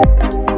Bye.